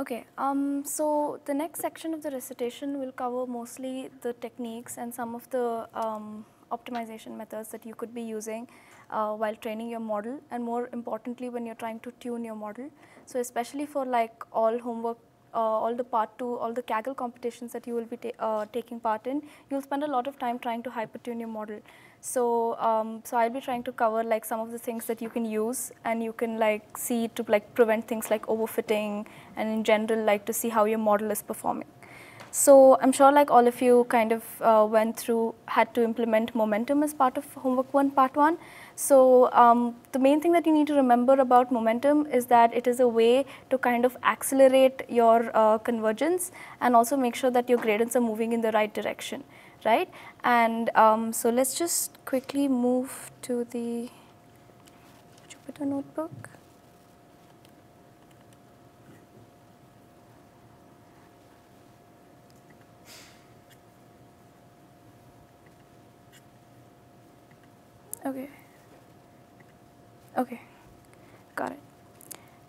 Okay, um, so the next section of the recitation will cover mostly the techniques and some of the um, optimization methods that you could be using uh, while training your model and more importantly when you're trying to tune your model. So especially for like all homework, uh, all the part two, all the Kaggle competitions that you will be ta uh, taking part in, you'll spend a lot of time trying to hyper tune your model. So, um, so I'll be trying to cover like some of the things that you can use and you can like see to like prevent things like overfitting and in general like to see how your model is performing. So I'm sure like all of you kind of uh, went through, had to implement momentum as part of homework one, part one. So um, the main thing that you need to remember about momentum is that it is a way to kind of accelerate your uh, convergence and also make sure that your gradients are moving in the right direction right? And um, so let's just quickly move to the Jupyter notebook. Okay. Okay. Got it.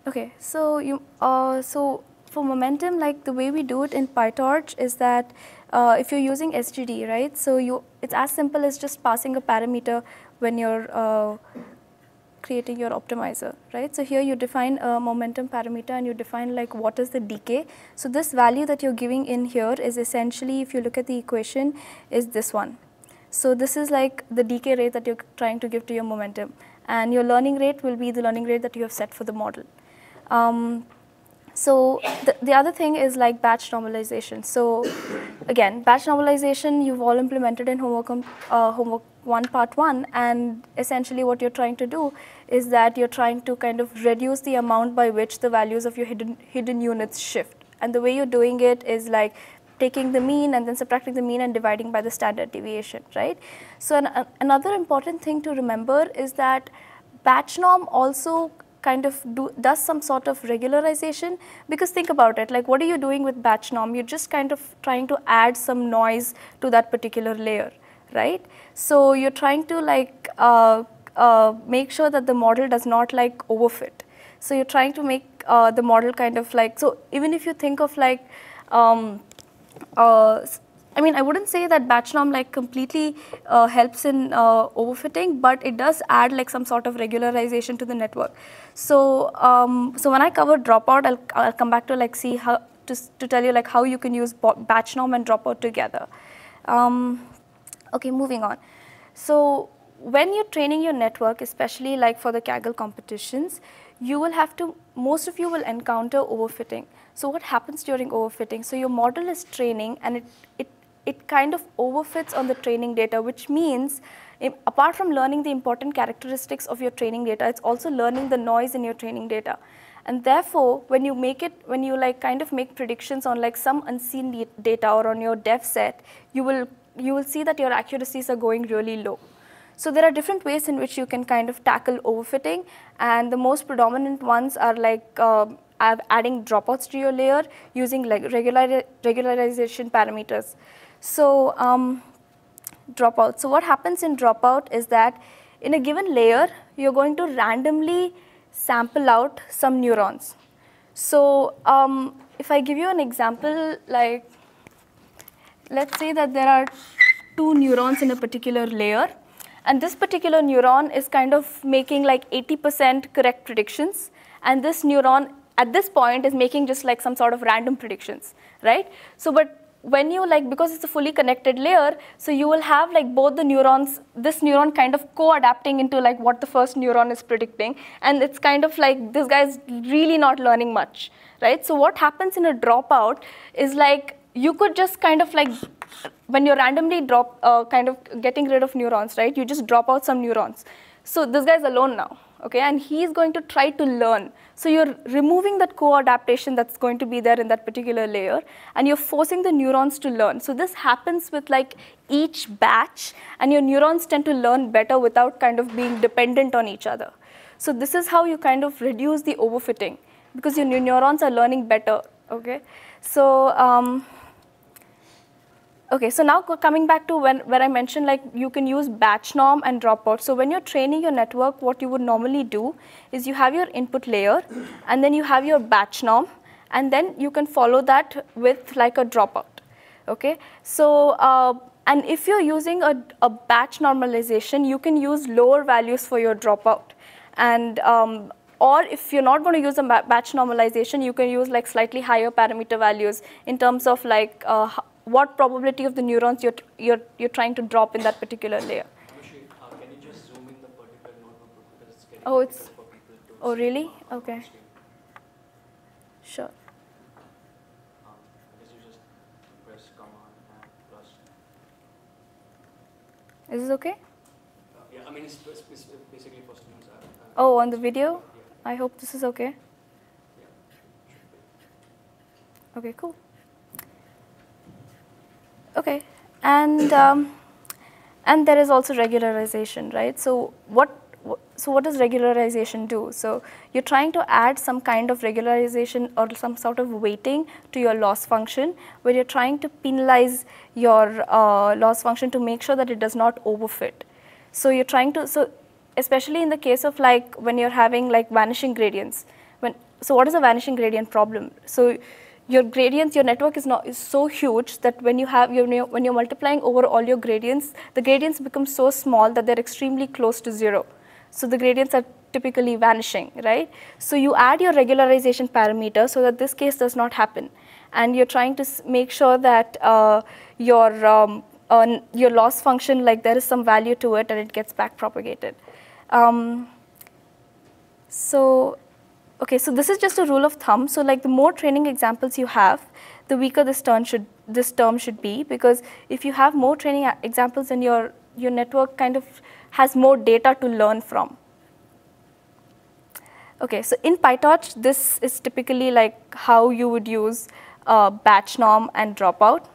Okay. So you uh so for momentum, like the way we do it in PyTorch is that uh, if you're using SGD, right? So you, it's as simple as just passing a parameter when you're uh, creating your optimizer, right? So here you define a momentum parameter and you define like what is the decay. So this value that you're giving in here is essentially, if you look at the equation, is this one. So this is like the decay rate that you're trying to give to your momentum. And your learning rate will be the learning rate that you have set for the model. Um, so the, the other thing is like batch normalization. So again, batch normalization you've all implemented in homework, um, uh, homework one part one and essentially what you're trying to do is that you're trying to kind of reduce the amount by which the values of your hidden, hidden units shift. And the way you're doing it is like taking the mean and then subtracting the mean and dividing by the standard deviation, right? So an, another important thing to remember is that batch norm also kind of do, does some sort of regularization? Because think about it like what are you doing with batch norm? You're just kind of trying to add some noise to that particular layer right? So you're trying to like uh, uh, make sure that the model does not like overfit. So you're trying to make uh, the model kind of like so even if you think of like um, uh, I mean, I wouldn't say that batch norm like completely uh, helps in uh, overfitting, but it does add like some sort of regularization to the network. So, um, so when I cover dropout, I'll, I'll come back to like see how to, to tell you like how you can use batch norm and dropout together. Um, okay, moving on. So when you're training your network, especially like for the Kaggle competitions, you will have to, most of you will encounter overfitting. So what happens during overfitting? So your model is training and it, it it kind of overfits on the training data, which means apart from learning the important characteristics of your training data, it's also learning the noise in your training data. And therefore, when you make it, when you like kind of make predictions on like some unseen data or on your dev set, you will, you will see that your accuracies are going really low. So there are different ways in which you can kind of tackle overfitting, and the most predominant ones are like uh, adding dropouts to your layer using like regular, regularization parameters. So um, dropout. So what happens in dropout is that in a given layer, you're going to randomly sample out some neurons. So um, if I give you an example, like let's say that there are two neurons in a particular layer, and this particular neuron is kind of making like 80% correct predictions, and this neuron at this point is making just like some sort of random predictions, right? So, but when you like, because it's a fully connected layer, so you will have like both the neurons, this neuron kind of co-adapting into like what the first neuron is predicting. And it's kind of like this guy is really not learning much, right? So what happens in a dropout is like, you could just kind of like, when you're randomly drop, uh, kind of getting rid of neurons, right? You just drop out some neurons. So this guy's alone now, okay? And he's going to try to learn. So you're removing that co-adaptation that's going to be there in that particular layer, and you're forcing the neurons to learn. So this happens with like each batch, and your neurons tend to learn better without kind of being dependent on each other. So this is how you kind of reduce the overfitting, because your neurons are learning better, okay? So, um, Okay, so now coming back to when, where I mentioned like you can use batch norm and dropout. So when you're training your network, what you would normally do is you have your input layer and then you have your batch norm and then you can follow that with like a dropout. Okay, so uh, and if you're using a, a, batch normalization, you can use lower values for your dropout, and um, or if you're not going to use a batch normalization, you can use like slightly higher parameter values in terms of like uh, what probability of the neurons you're, you're, you're trying to drop in that particular layer. Oh, it's. Oh, really? Okay. Sure. Is this okay? Yeah, I mean, it's, basically for students. Oh, on the video? I hope this is okay. Okay, cool. Okay, and um, and there is also regularization, right? So what so what does regularization do? So you're trying to add some kind of regularization or some sort of weighting to your loss function where you're trying to penalize your uh, loss function to make sure that it does not overfit. So you're trying to, so especially in the case of like when you're having like vanishing gradients. When, so what is a vanishing gradient problem? So your gradients, your network is not is so huge that when you have your when you're multiplying over all your gradients, the gradients become so small that they're extremely close to zero. So the gradients are typically vanishing, right? So you add your regularization parameter so that this case does not happen. And you're trying to make sure that uh, your, um, uh, your loss function, like there is some value to it and it gets back propagated. Um, so, okay, so this is just a rule of thumb. So like the more training examples you have, the weaker this term should, this term should be because if you have more training examples then your, your network kind of has more data to learn from. Okay, so in PyTorch, this is typically like how you would use uh, batch norm and dropout.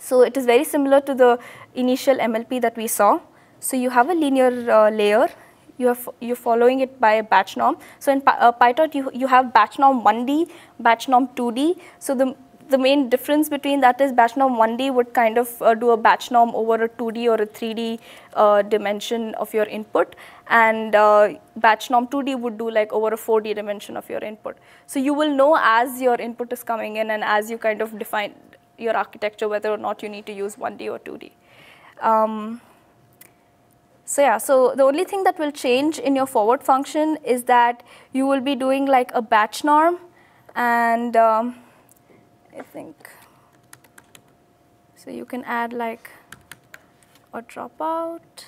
So it is very similar to the initial MLP that we saw. So you have a linear uh, layer, you are you're following it by a batch norm. So in uh, PyTorch, you, you have batch norm 1D, batch norm 2D. So the the main difference between that is batch norm 1D would kind of uh, do a batch norm over a 2D or a 3D uh, dimension of your input and uh, batch norm 2D would do like over a 4D dimension of your input. So you will know as your input is coming in and as you kind of define your architecture whether or not you need to use 1D or 2D. Um, so yeah, so the only thing that will change in your forward function is that you will be doing like a batch norm and um, I think. So you can add like a dropout.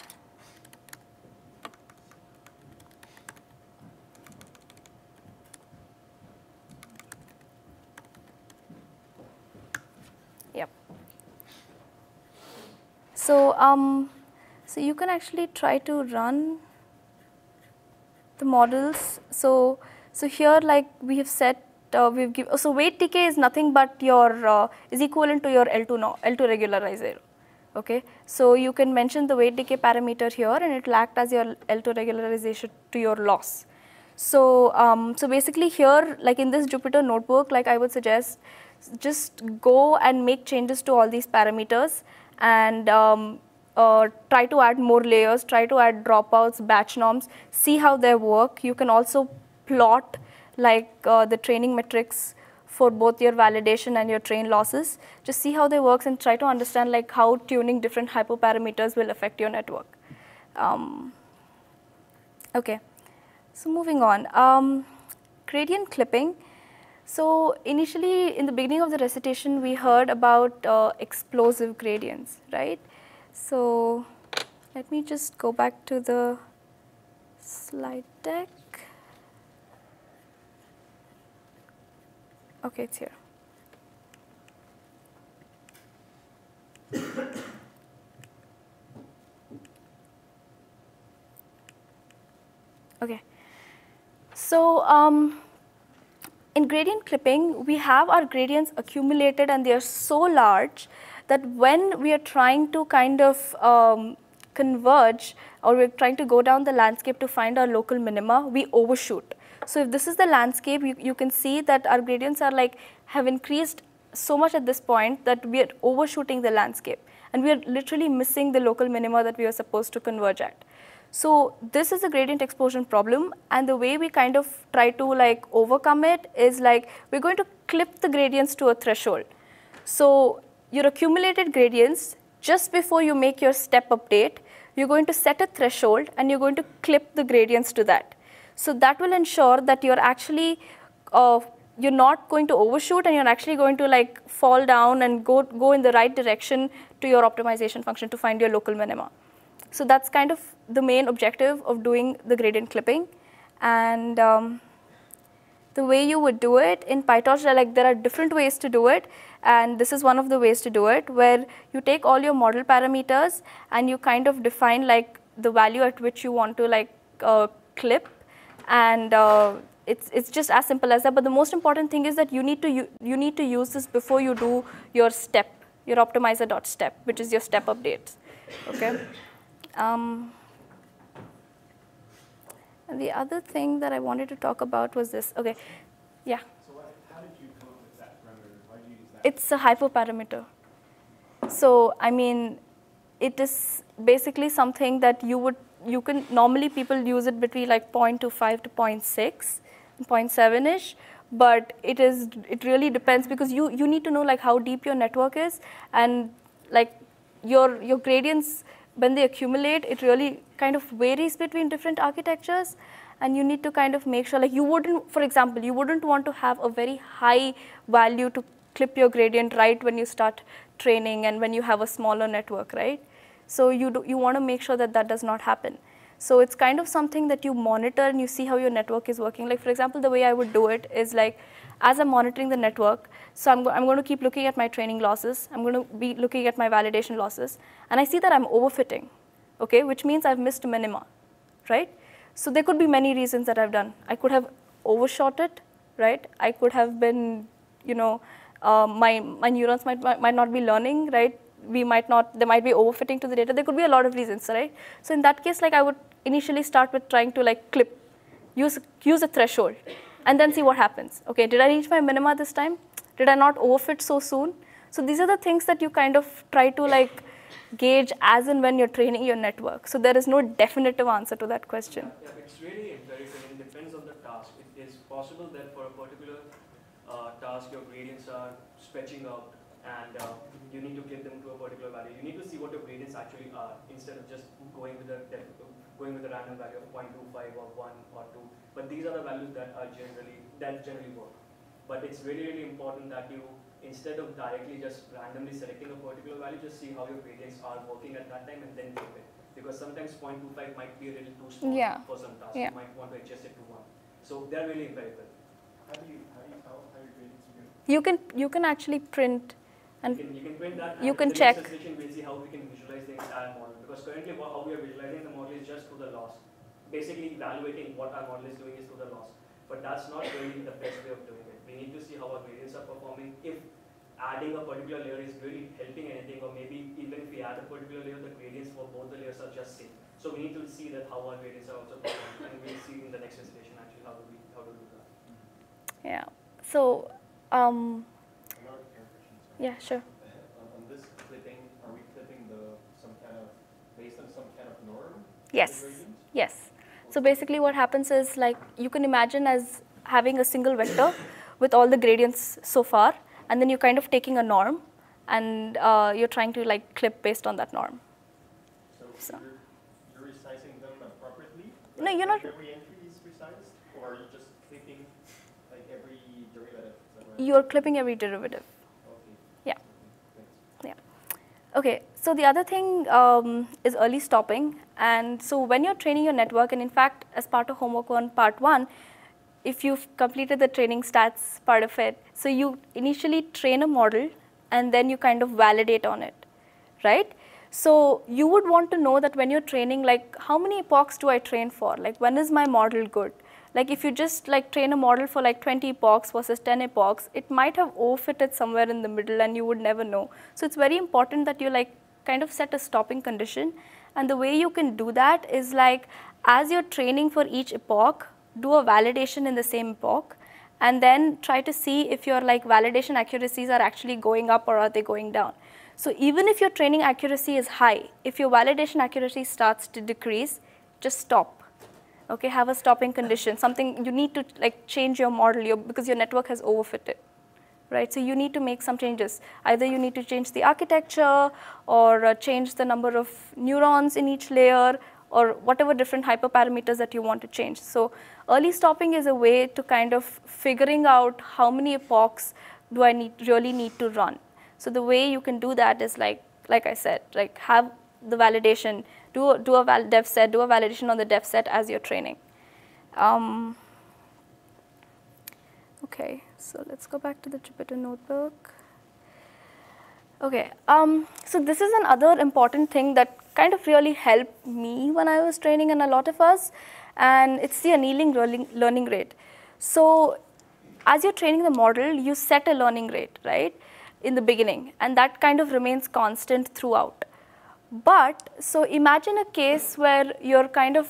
Yep. So, um, so you can actually try to run the models. So, so here like we have set uh, we've given, so weight decay is nothing but your, uh, is equivalent to your L2, no, L2 regularizer. Okay, so you can mention the weight decay parameter here and it will act as your L2 regularization to your loss. So, um, so basically here, like in this Jupyter notebook, like I would suggest, just go and make changes to all these parameters and um, uh, try to add more layers, try to add dropouts, batch norms, see how they work. You can also plot like uh, the training metrics for both your validation and your train losses. Just see how they work and try to understand like how tuning different hyperparameters will affect your network. Um, okay, so moving on. Um, gradient clipping. So initially in the beginning of the recitation, we heard about uh, explosive gradients, right? So let me just go back to the slide deck. Okay, it's here. [COUGHS] okay. So um, in gradient clipping, we have our gradients accumulated and they are so large that when we are trying to kind of um, converge or we're trying to go down the landscape to find our local minima, we overshoot. So if this is the landscape, you, you can see that our gradients are like, have increased so much at this point that we are overshooting the landscape. And we are literally missing the local minima that we are supposed to converge at. So this is a gradient explosion problem, and the way we kind of try to like overcome it is like we're going to clip the gradients to a threshold. So your accumulated gradients, just before you make your step update, you're going to set a threshold and you're going to clip the gradients to that. So that will ensure that you're actually uh, you're not going to overshoot and you're actually going to like fall down and go, go in the right direction to your optimization function to find your local minima. So that's kind of the main objective of doing the gradient clipping. And um, the way you would do it in PyTorch, like there are different ways to do it. And this is one of the ways to do it, where you take all your model parameters and you kind of define like the value at which you want to like uh, clip. And uh, it's, it's just as simple as that. But the most important thing is that you need to, you, you need to use this before you do your step, your optimizer dot step, which is your step updates. Okay. Um, and the other thing that I wanted to talk about was this. Okay, yeah. So what, how did you come up with that parameter? Why did you use that? It's a hyperparameter. So I mean, it is basically something that you would you can normally people use it between like 0.25 to 0.6, 0.7 ish, but it is it really depends because you you need to know like how deep your network is and like your your gradients when they accumulate, it really kind of varies between different architectures. And you need to kind of make sure, like you wouldn't, for example, you wouldn't want to have a very high value to clip your gradient right when you start training and when you have a smaller network, right? So you, do, you want to make sure that that does not happen. So it's kind of something that you monitor and you see how your network is working. Like for example, the way I would do it is like, as I'm monitoring the network, so I'm, I'm going to keep looking at my training losses. I'm going to be looking at my validation losses. And I see that I'm overfitting, okay, which means I've missed minima, right? So there could be many reasons that I've done. I could have overshot it, right? I could have been, you know, uh, my, my neurons might, might not be learning, right? We might not, there might be overfitting to the data. There could be a lot of reasons, right? So in that case, like I would initially start with trying to like clip, use, use a threshold, and then see what happens. Okay, did I reach my minima this time? Did I not overfit so soon? So these are the things that you kind of try to like gauge as and when you're training your network. So there is no definitive answer to that question. Yeah, it's really empirical and depends on the task. It is possible that for a particular uh, task, your gradients are stretching out and uh, you need to get them to a particular value. You need to see what your gradients actually are instead of just going with a going with a random value of 0.25 or 1 or 2. But these are the values that are generally that generally work. But it's really, really important that you, instead of directly just randomly selecting a particular value, just see how your gradients are working at that time and then clip it. Because sometimes 0.25 might be a little too small Yeah. for some tasks. Yeah. You might want to adjust it to 1. So they're really empirical. How do you, how do you tell how your gradients? You can you can actually print You and can, you can print that. You can check. We'll see how we can visualize the entire model. Because currently, how we are visualizing the model is just through the loss. Basically, evaluating what our model is doing is through the loss. But that's not really the best way of doing it. We need to see how our gradients are performing. If adding a particular layer is really helping anything, or maybe even if we add a particular layer, the gradients for both the layers are just same. So we need to see that how our gradients are also performing, and we'll see in the next presentation actually how do we how to do that. yeah. So um, Another question, sorry. yeah, sure. On, on this clipping, are we clipping the, some kind of, based on some kind of norm? Yes. Yes. So basically what happens is like you can imagine as having a single vector with all the gradients so far and then you're kind of taking a norm and uh, you're trying to like clip based on that norm. So So- you're, you're resizing them appropriately? No, you're not- Every entry is resized, or are you just clipping like every derivative? You're clipping every derivative. Okay. So the other thing um, is early stopping. And so when you're training your network, and in fact, as part of homework on part one, if you've completed the training stats part of it, so you initially train a model and then you kind of validate on it, right? So you would want to know that when you're training, like how many epochs do I train for? Like when is my model good? Like if you just like train a model for like 20 epochs versus 10 epochs, it might have overfitted somewhere in the middle and you would never know. So it's very important that you like kind of set a stopping condition. And the way you can do that is like as you're training for each epoch, do a validation in the same epoch and then try to see if your like validation accuracies are actually going up or are they going down. So even if your training accuracy is high, if your validation accuracy starts to decrease, just stop. Okay, have a stopping condition, something you need to like change your model your, because your network has overfitted, right? So you need to make some changes. Either you need to change the architecture or uh, change the number of neurons in each layer or whatever different hyperparameters that you want to change. So early stopping is a way to kind of figuring out how many epochs do I need, really need to run. So the way you can do that is like, like I said, like have the validation, do, do a val dev set, do a validation on the dev set as you're training. Um, okay, so let's go back to the Jupyter notebook. Okay, um, so this is another important thing that kind of really helped me when I was training and a lot of us, and it's the annealing learning, learning rate. So as you're training the model, you set a learning rate, right, in the beginning, and that kind of remains constant throughout. But, so imagine a case where you're kind of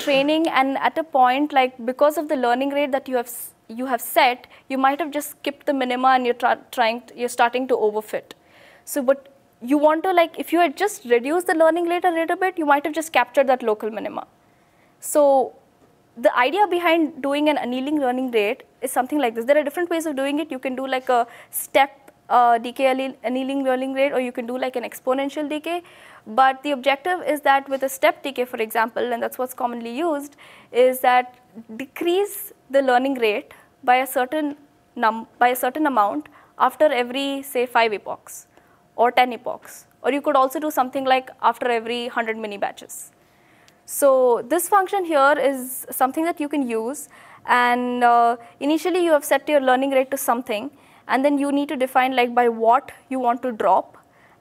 training and at a point, like because of the learning rate that you have, you have set, you might have just skipped the minima and you're trying, to, you're starting to overfit. So, but you want to like, if you had just reduced the learning rate a little bit, you might have just captured that local minima. So the idea behind doing an annealing learning rate is something like this. There are different ways of doing it. You can do like a step uh, decay annealing learning rate, or you can do like an exponential decay. But the objective is that with a step decay, for example, and that's what's commonly used, is that decrease the learning rate by a certain num by a certain amount after every say five epochs or 10 epochs. Or you could also do something like after every 100 mini batches. So this function here is something that you can use. And uh, initially you have set your learning rate to something. And then you need to define like by what you want to drop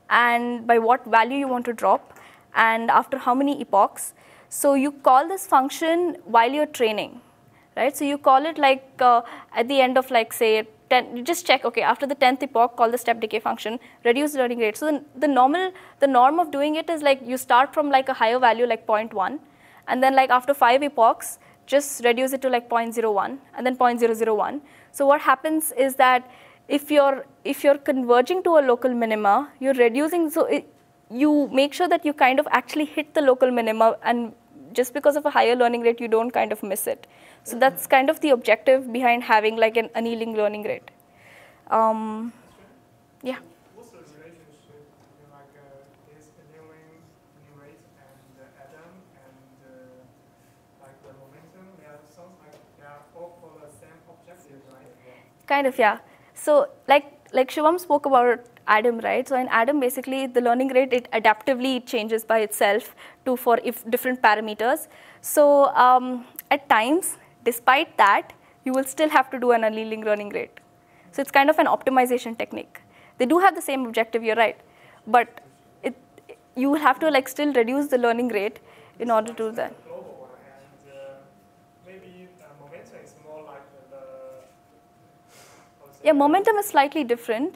and by what value you want to drop and after how many epochs. So you call this function while you're training, right? So you call it like uh, at the end of like say ten, you just check, okay, after the 10th epoch, call the step decay function, reduce learning rate. So the, the normal, the norm of doing it is like you start from like a higher value like 0.1, and then like after five epochs, just reduce it to like 0.01, and then 0.001. So what happens is that if you're, if you're converging to a local minima, you're reducing, so it, you make sure that you kind of actually hit the local minima and just because of a higher learning rate, you don't kind of miss it. So that's kind of the objective behind having like an annealing learning rate. Um, yeah. What's the relationship between like uh, this annealing rate and uh, Adam and uh, like the momentum? They are sounds like they are all for the same objective, right? Kind of, yeah. So like like Shivam spoke about Adam, right? So in Adam, basically the learning rate it adaptively changes by itself to for if different parameters. So um, at times Despite that, you will still have to do an annealing learning rate. So it's kind of an optimization technique. They do have the same objective, you're right, but it, you will have to like still reduce the learning rate in order to do that. Yeah, momentum is slightly different.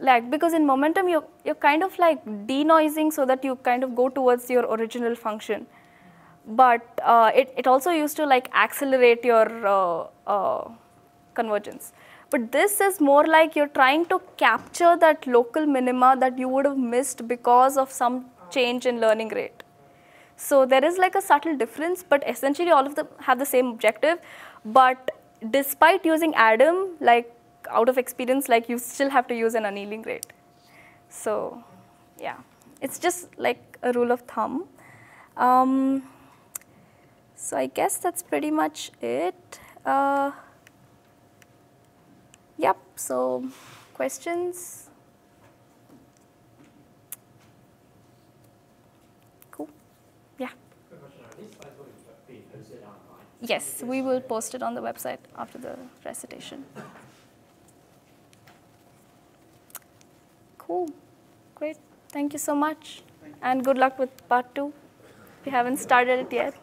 Like because in momentum you're you're kind of like denoising so that you kind of go towards your original function but uh, it, it also used to like accelerate your uh, uh, convergence. But this is more like you're trying to capture that local minima that you would have missed because of some change in learning rate. So there is like a subtle difference, but essentially all of them have the same objective. But despite using Adam, like out of experience, like you still have to use an annealing rate. So yeah, it's just like a rule of thumb. Um, so I guess that's pretty much it. Uh, yep, so questions? Cool, yeah. Yes, we will post it on the website after the recitation. Cool, great. Thank you so much. And good luck with part two. We haven't started it yet.